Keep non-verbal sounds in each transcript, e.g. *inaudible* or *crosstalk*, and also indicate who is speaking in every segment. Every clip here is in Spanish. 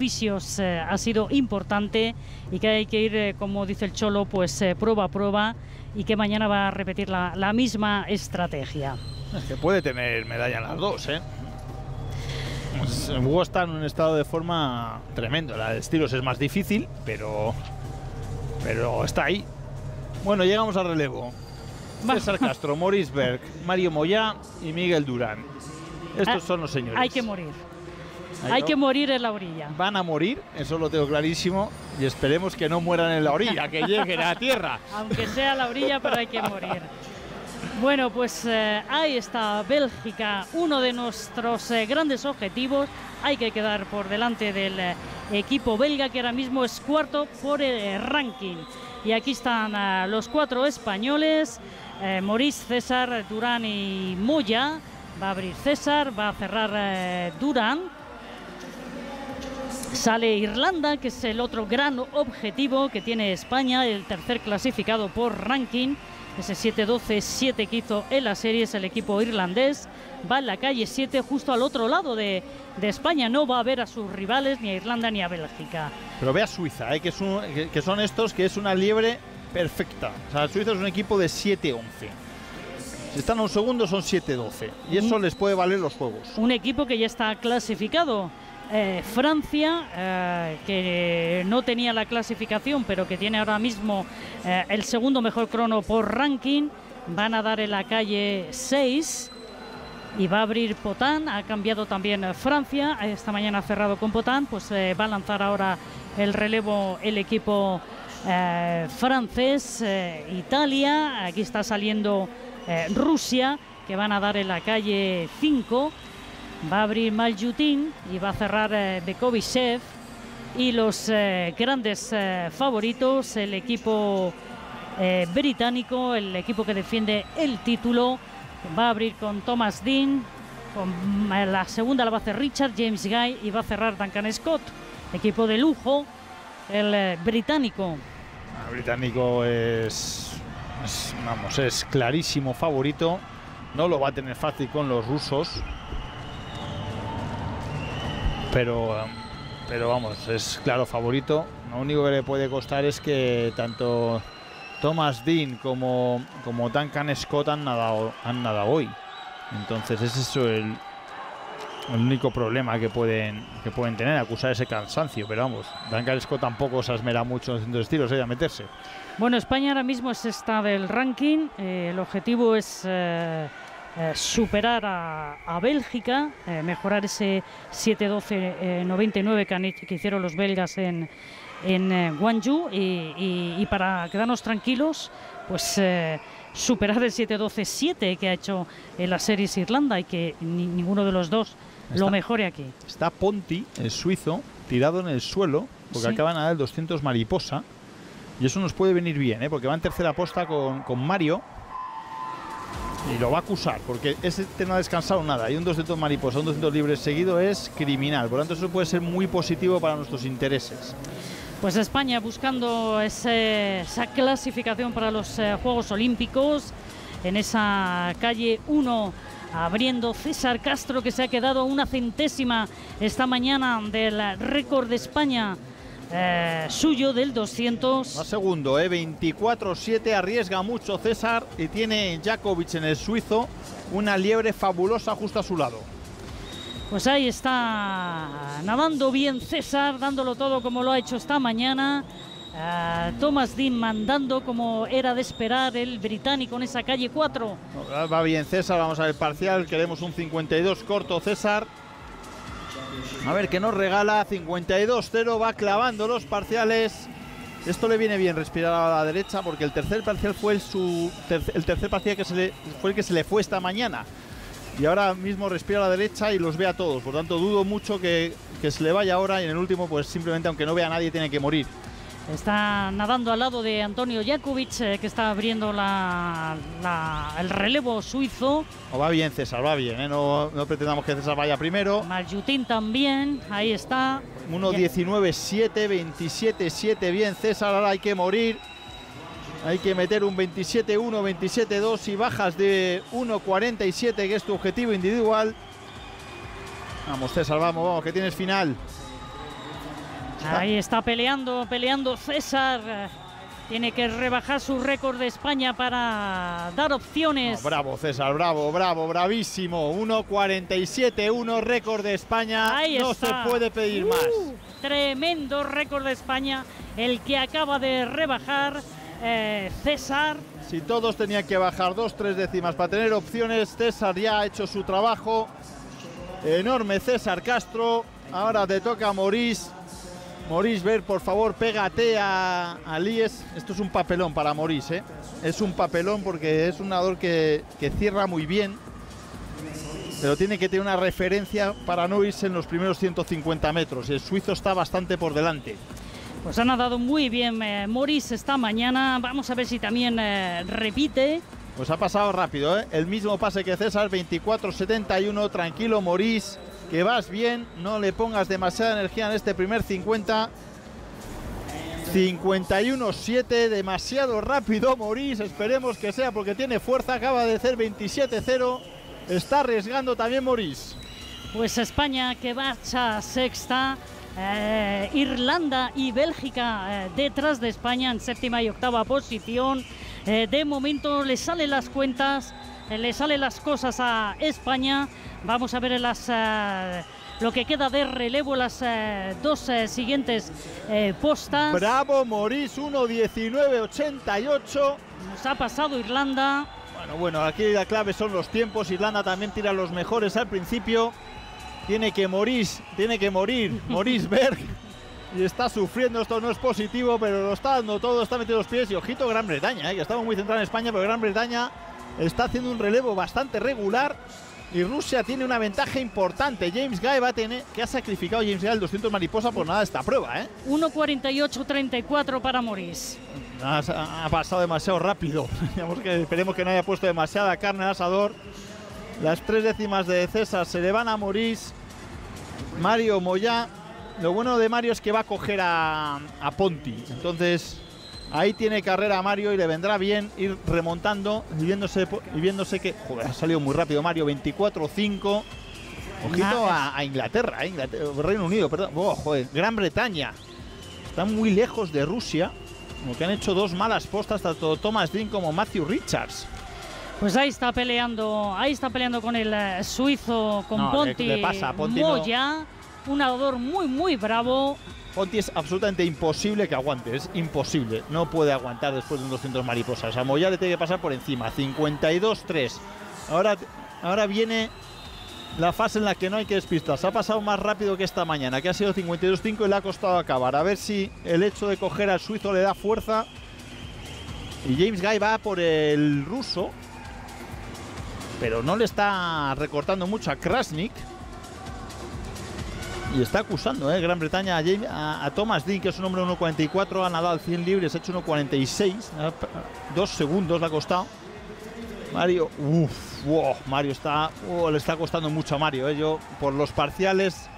Speaker 1: sacrificios eh, ha sido importante y que hay que ir, eh, como dice el Cholo, pues eh, prueba a prueba y que mañana va a repetir la, la misma estrategia.
Speaker 2: Es que puede tener medalla en las dos, ¿eh? Pues, Hugo está en un estado de forma tremendo. La de estilos es más difícil, pero. Pero está ahí. Bueno, llegamos al relevo. César Castro, Maurice Berg, Mario Moyá y Miguel Durán. Estos
Speaker 1: Ah,
Speaker 2: son los señores.
Speaker 1: Hay que morir. Hay que morir en la orilla.
Speaker 2: Van a morir, eso lo tengo clarísimo. Y esperemos que no mueran en la orilla, que lleguen a tierra. *laughs*
Speaker 1: Aunque sea la orilla, pero hay que morir. Bueno, pues eh, ahí está Bélgica, uno de nuestros eh, grandes objetivos. Hay que quedar por delante del eh, equipo belga, que ahora mismo es cuarto por el eh, ranking. Y aquí están los cuatro españoles, Maurice, César, Durán y Moya. Va a abrir César, va a cerrar Durán. Sale Irlanda, que es el otro gran objetivo que tiene España, el tercer clasificado por ranking. Ese 7-12-7 que hizo en la serie es el equipo irlandés. Va en la calle 7, justo al otro lado de, de España. No va a ver a sus rivales, ni a Irlanda ni a Bélgica.
Speaker 2: Pero ve a Suiza, ¿eh? que, es un- que- son estos, que es una liebre perfecta. O sea, Suiza es un equipo de 7-11. Si están a un segundo son 7-12. Y eso les puede valer los juegos.
Speaker 1: Un equipo que ya está clasificado. Eh, Francia, eh, que no tenía la clasificación, pero que tiene ahora mismo eh, el segundo mejor crono por ranking, van a dar en la calle 6 y va a abrir Potán. Ha cambiado también Francia, esta mañana ha cerrado con Potán, pues va a lanzar ahora el relevo el equipo francés, Italia, aquí está saliendo Rusia, que van a dar en la calle 5. Va a abrir Maljutin y va a cerrar eh. Y los eh, grandes eh, favoritos, el equipo eh, británico, el equipo que defiende el título, va a abrir con Thomas Dean. Con la segunda la va a hacer Richard James Guy y va a cerrar Duncan Scott. Equipo de lujo, el británico.
Speaker 2: El británico es, es, vamos, es clarísimo favorito. No lo va a tener fácil con los rusos. Pero, um, pero vamos, es claro favorito. Lo único que le puede costar es que tanto Thomas Dean como, como Duncan Scott han nadado, han nadado hoy. Entonces es eso el, único problema que pueden, que pueden tener, acusar ese cansancio. Pero vamos, Duncan Scott tampoco se esmera mucho en los estilos, ¿eh? a meterse.
Speaker 1: Bueno, España ahora mismo es esta del ranking. eh, el objetivo es eh, eh, superar a, a Bélgica, eh, mejorar ese 7-12-99 que, han hecho- que hicieron los belgas en, en eh, Guangzhou y, y- y para quedarnos tranquilos, pues eh, superar el 7-12-7 que ha hecho en las series Irlanda y que ni- ninguno de los dos lo mejore aquí.
Speaker 2: Está Ponti, el suizo, tirado en el suelo, porque
Speaker 1: Sí.
Speaker 2: acaban de dar el 200 mariposa. Y eso nos puede venir bien, ¿eh? porque va en tercera posta con, con Mario. Y lo va a acusar, porque ese no ha descansado nada. Y un 200 mariposa, un 200 libre seguido es criminal. Por lo tanto, eso puede ser muy positivo para nuestros intereses.
Speaker 1: Pues España buscando esa clasificación para los eh, Juegos Olímpicos en esa calle 1 abriendo César Castro que se ha quedado a una centésima esta mañana del récord de España eh, suyo del 200.
Speaker 2: Va segundo, ¿eh? 24-7, arriesga mucho César y tiene Jakovic en el suizo una liebre fabulosa justo a su lado.
Speaker 1: Pues ahí está nadando bien César, dándolo todo como lo ha hecho esta mañana. Eh, Thomas Dean mandando como era de esperar el británico en esa calle 4.
Speaker 2: Va bien César, vamos a ver parcial, queremos un 52 corto César. A ver qué nos regala, 52-0, va clavando los parciales. Esto le viene bien respirar a la derecha porque el tercer parcial fue el, su, el tercer parcial que se le, fue el que se le fue esta mañana. Y ahora mismo respira a la derecha y los ve a todos. Por tanto, dudo mucho que, que se le vaya ahora y en el último, pues simplemente aunque no vea a nadie, tiene que morir.
Speaker 1: Está nadando al lado de Antonio Jakovic, eh, que está abriendo la- la- el relevo suizo.
Speaker 2: O va bien César, va bien, ¿eh? no, no pretendamos que César vaya primero.
Speaker 1: Marjutin también, ahí está.
Speaker 2: 1.19-7, 27-7, bien César, ahora hay que morir. Hay que meter un 27-1, 27-2 y bajas de 1.47, que es tu objetivo individual. Vamos César, vamos, vamos, que tienes final.
Speaker 1: Ahí está peleando, peleando César. Tiene que rebajar su récord de España para dar opciones.
Speaker 2: bravo, César, bravo, bravo, bravísimo. 1.47, récord de España.
Speaker 1: Ahí
Speaker 2: no se puede pedir más. Uh,
Speaker 1: tremendo récord de España, el que acaba de rebajar eh, César.
Speaker 2: Si todos tenían que bajar dos, tres décimas para tener opciones, César ya ha hecho su trabajo. Enorme César Castro. Ahora te toca a Maurice. Maurice Ver, por favor, pégate a, a Lies. Esto es un papelón para Maurice, ¿eh? Es un papelón porque es un nadador que, cierra muy bien, pero tiene que tener una referencia para no irse en los primeros 150 metros. El suizo está bastante por delante.
Speaker 1: Pues ha nadado muy bien eh, Maurice esta mañana. Vamos a ver si también eh, repite.
Speaker 2: Pues ha pasado rápido, ¿eh? El mismo pase que César, 24-71. Tranquilo, Maurice que vas bien, no le pongas demasiada energía en este primer 50. 51-7, demasiado rápido Maurice, esperemos que sea porque tiene fuerza, acaba de hacer 27-0, está arriesgando también Maurice.
Speaker 1: Pues España que va a sexta, eh, Irlanda y Bélgica eh, detrás de España en séptima y octava posición. Eh, de momento le salen las cuentas, le salen las cosas a España Vamos a ver las, eh, lo que queda de relevo, las eh, dos eh, siguientes postas.
Speaker 2: Bravo, Morís, 1.19.88.
Speaker 1: Nos ha pasado Irlanda.
Speaker 2: Bueno, bueno, aquí la clave son los tiempos. Irlanda también tira los mejores al principio. Tiene que morir, tiene que morir *laughs* Maurice Berg. Y está sufriendo, esto no es positivo, pero lo está dando todo, está metiendo los pies. Y ojito Gran Bretaña, que estamos muy centrados en España, pero Gran Bretaña está haciendo un relevo bastante regular y Rusia tiene una ventaja importante. James Guy va a tener que ha sacrificado James Guy el 200 mariposa por nada esta prueba, ¿eh?
Speaker 1: 1.48-34 para Maurice.
Speaker 2: Ha, pasado demasiado rápido. *laughs* que, esperemos que no haya puesto demasiada carne al asador. Las tres décimas de César se le van a Maurice. Mario Moya. Lo bueno de Mario es que va a coger a, a Ponti. Entonces Ahí tiene carrera Mario y le vendrá bien ir remontando y viéndose, y viéndose que. Joder, ha salido muy rápido Mario, 24-5. Ojito a, Inglaterra, Inglaterra, Reino Unido, perdón. Oh, joder, Gran Bretaña. Están muy lejos de Rusia. Como que han hecho dos malas postas, tanto Thomas Dean como Matthew Richards.
Speaker 1: Pues ahí está peleando, ahí está peleando con el eh, suizo, con Ponti. Le, pasa, Ponti Moya, un nadador muy, muy bravo.
Speaker 2: Ponti es absolutamente imposible que aguante, es imposible. No puede aguantar después de un 200 mariposas. A Moya le tiene que pasar por encima. 52-3. Ahora, ahora viene la fase en la que no hay que despistar. Se ha pasado más rápido que esta mañana, que ha sido 52-5 y le ha costado acabar. A ver si el hecho de coger al suizo le da fuerza. Y James Guy va por el ruso. Pero no le está recortando mucho a Krasnik. Y está acusando, ¿eh? Gran Bretaña a, Thomas Dean, que es un hombre 1.44, ha nadado al 100 libres, ha hecho 1.46. Dos segundos le ha costado. Mario, uff, wow, Mario está, le está costando mucho a Mario. ¿eh? Yo, por los parciales,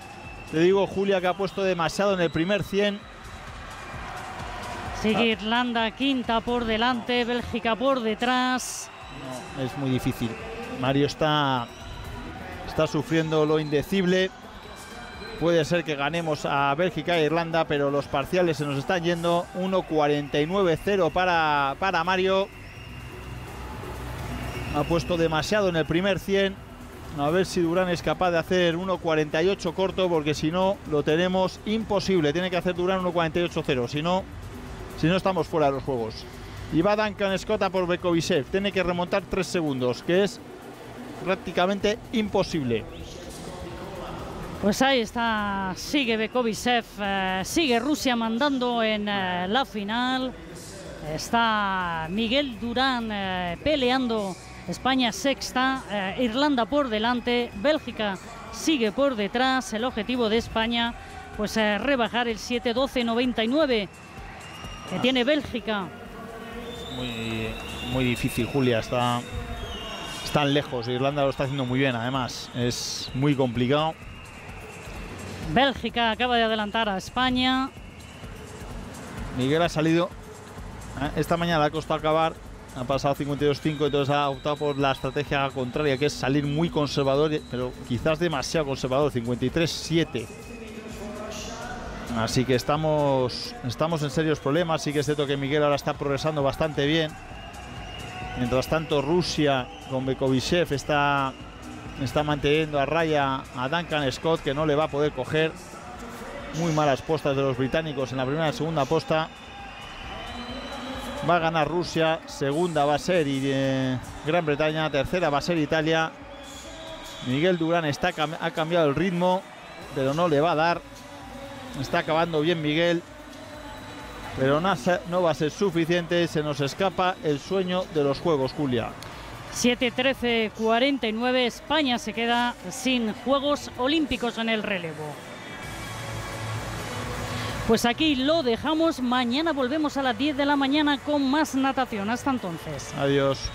Speaker 2: te digo, Julia, que ha puesto demasiado en el primer 100.
Speaker 1: Sigue ah. Irlanda quinta por delante, Bélgica por detrás.
Speaker 2: es muy difícil. Mario está, está sufriendo lo indecible. Puede ser que ganemos a Bélgica e Irlanda, pero los parciales se nos están yendo. 1.49-0 para, para Mario. Ha puesto demasiado en el primer 100. A ver si Durán es capaz de hacer 1.48 corto, porque si no, lo tenemos imposible. Tiene que hacer Durán 1.48-0. Si no, si no, estamos fuera de los juegos. Y va Duncan Scott por Bekovicev. Tiene que remontar 3 segundos, que es prácticamente imposible.
Speaker 1: Pues ahí está, sigue Bekovicev, eh, sigue Rusia mandando en eh, la final. Está Miguel Durán eh, peleando, España sexta, Irlanda por delante, Bélgica sigue por detrás. El objetivo de España, pues rebajar el 7-12-99 que tiene Bélgica.
Speaker 2: Muy, muy difícil, Julia, está, están lejos. Irlanda lo está haciendo muy bien, además, es muy complicado.
Speaker 1: Bélgica acaba de adelantar a España.
Speaker 2: Miguel ha salido. ¿eh? Esta mañana ha costado acabar. Ha pasado 52-5, entonces ha optado por la estrategia contraria, que es salir muy conservador, pero quizás demasiado conservador. 53-7. Así que estamos, estamos en serios problemas. Sí que es cierto que Miguel ahora está progresando bastante bien. Mientras tanto, Rusia con Bekovichev está, está manteniendo a raya a Duncan Scott, que no le va a poder coger. Muy malas postas de los británicos en la primera y segunda posta. Va a ganar Rusia, segunda va a ser y, eh, Gran Bretaña, tercera va a ser Italia. Miguel Durán está, ha cambiado el ritmo, pero no le va a dar. Está acabando bien Miguel, pero no, no va a ser suficiente. Se nos escapa el sueño de los Juegos, Julia.
Speaker 1: 7-13-49, España se queda sin Juegos Olímpicos en el relevo. Pues aquí lo dejamos. Mañana volvemos a las 10 de la mañana con más natación. Hasta entonces.
Speaker 2: Adiós.